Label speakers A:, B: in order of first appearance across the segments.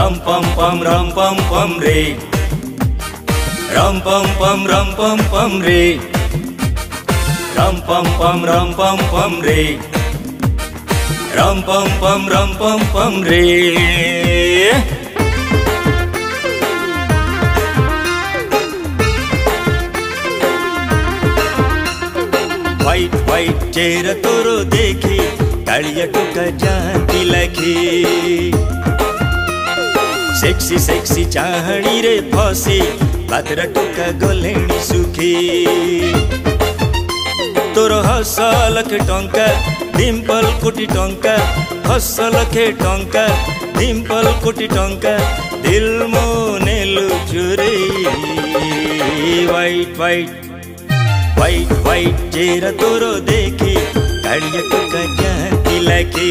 A: रम पम पम रम पम पम रे रम पम पम रम पम पम रे रम पम पम रम पम पम रे रम पम पम रम पम पम रे वाइट वाइट चेहरा तोरो देखी कड़िया टुका जाती लगी सेक्सी सेक्सी चाहड़ी रे फसी पात्र टोका गलेणी सुखी तोर हस लखे टंका ডিম্পল কোটি টঙ্কা হস লক্ষে টঙ্কা ডিম্পল কোটি টঙ্কা দিল মনে লুচুরে হোয়াইট হোয়াইট হোয়াইট হোয়াইট চেহারা তোর দেখি কাড়িয়া টোকা জাতি লাগে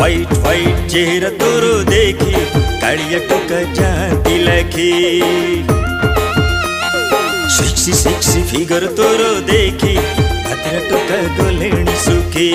A: व्हाइट व्हाइट चेहर तोर देखी कड़िया टुका जाती लखी। सिक्सी सिक्सी फिगर तोर देखी, अतरा टुका गोलेन सुखी।